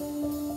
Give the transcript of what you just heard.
Música